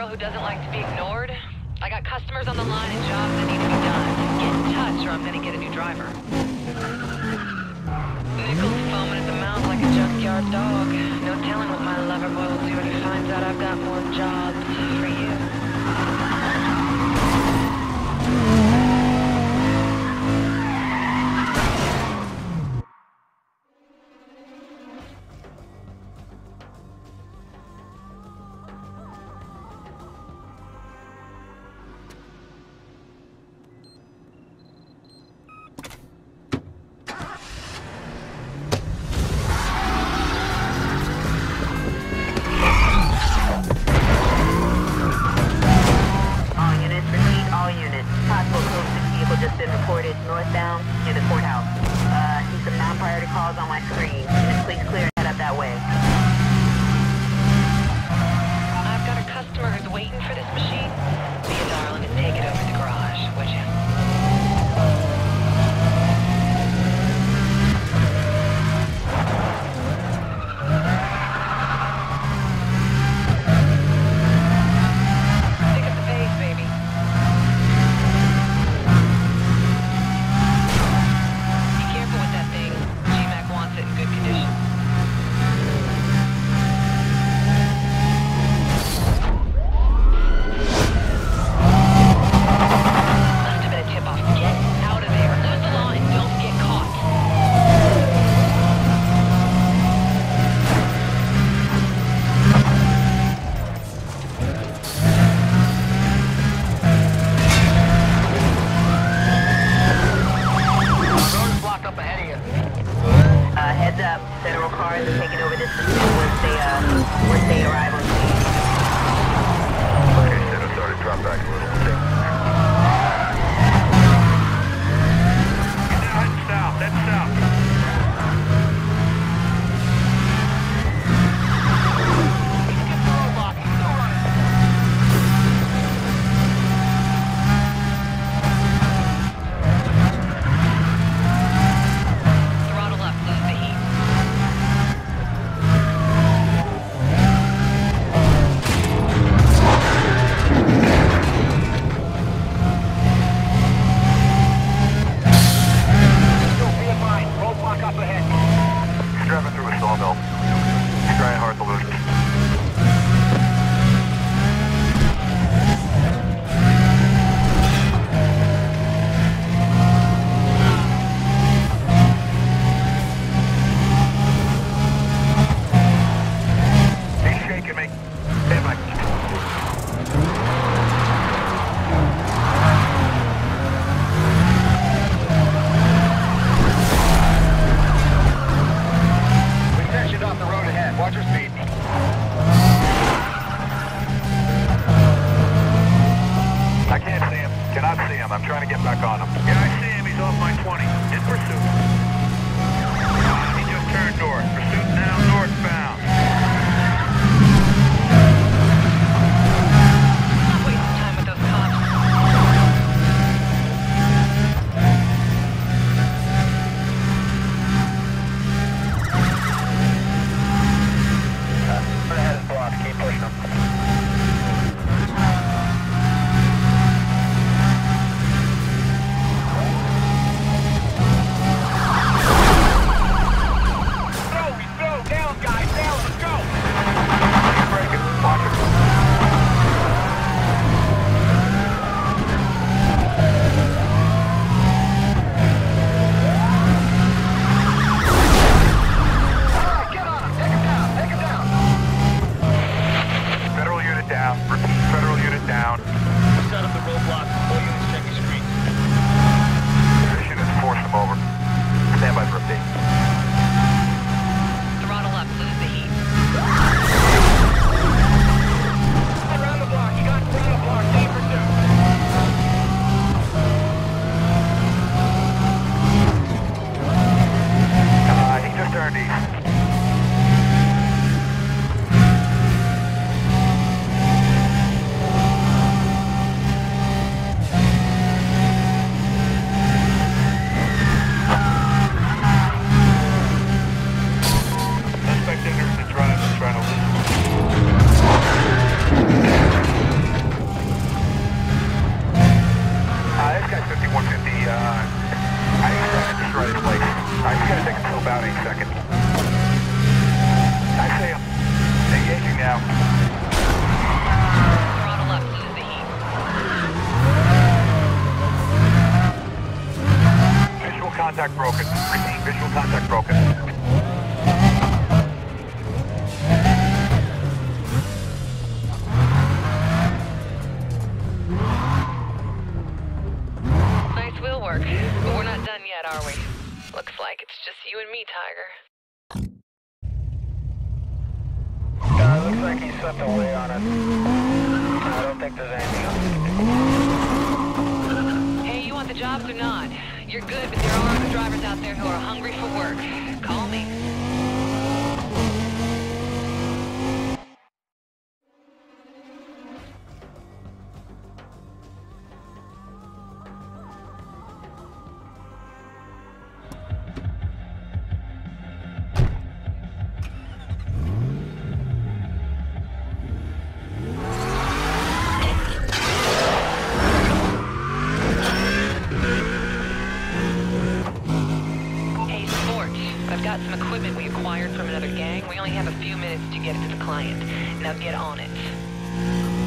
girl who doesn't like to be ignored. I got customers on the line and jobs that need to be done. Get in touch or I'm gonna get a new driver. Nichols foaming at the mouth like a junkyard dog. No telling what my lover boy will do when he finds out I've got more jobs for you. work. But we're not done yet, are we? Looks like it's just you and me, Tiger. Uh, looks like he slipped away on us. I don't think there's anything else Hey, you want the jobs or not? You're good, but there are other drivers out there who are hungry for work. Call me. A few minutes to get it to the client. Now get on it.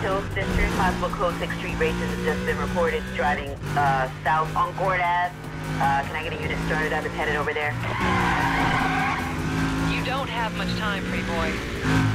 Hills District. Possible code 6 street races has just been reported driving uh, south on Gord Ave. Uh, can I get a unit started up and headed over there? You don't have much time, pretty boy.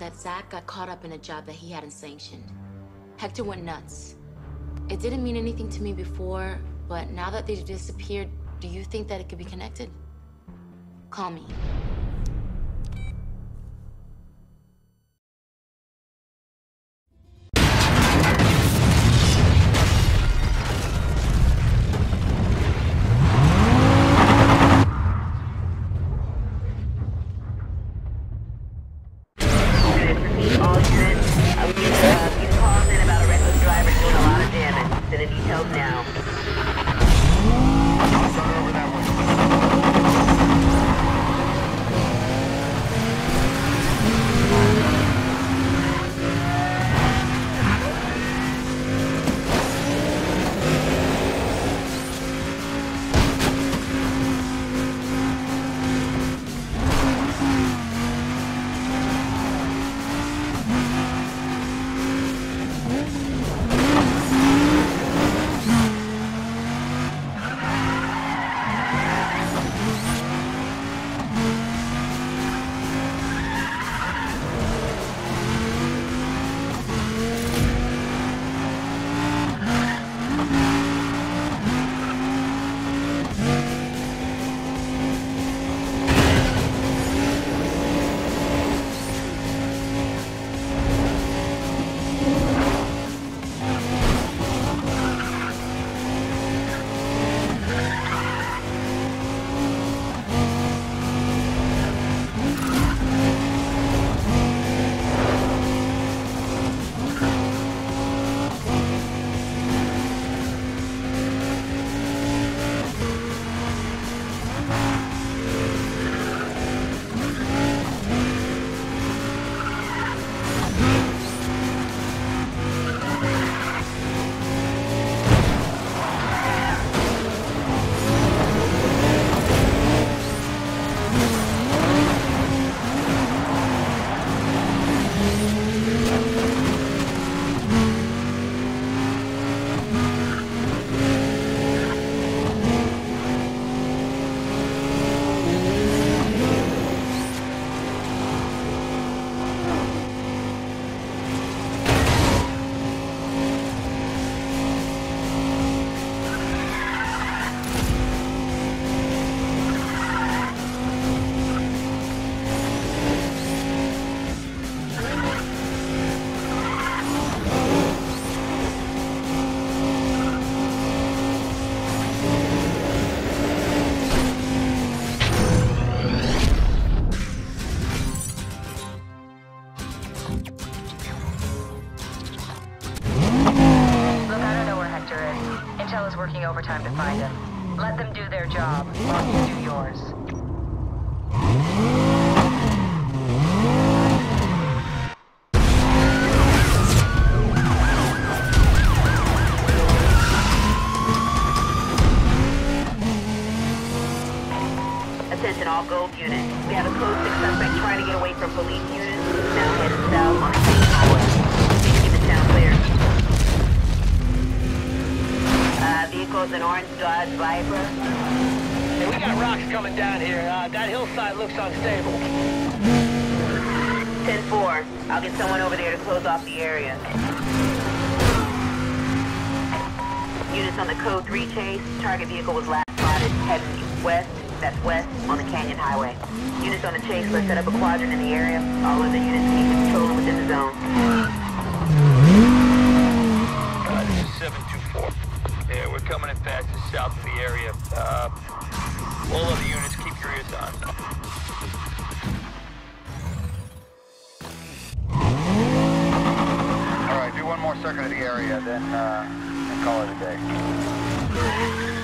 That Zach got caught up in a job that he hadn't sanctioned. Hector went nuts. It didn't mean anything to me before, but now that they've disappeared, do you think that it could be connected? Call me. Working overtime to find him. Let them do their job while you do yours. Dodge Viper. Hey, we got rocks coming down here. Uh, that hillside looks unstable. 10-4. I'll get someone over there to close off the area. Units on the code 3 chase. Target vehicle was last spotted heading west. That's west on the Canyon Highway. Units on the chase, let's set up a quadrant in the area. All other units need keep control within the zone. Uh, this is 724. We're coming in fast and south of the area. Uh, all other units, keep your ears on. All right, do one more circuit of the area, then, uh, then call it a day.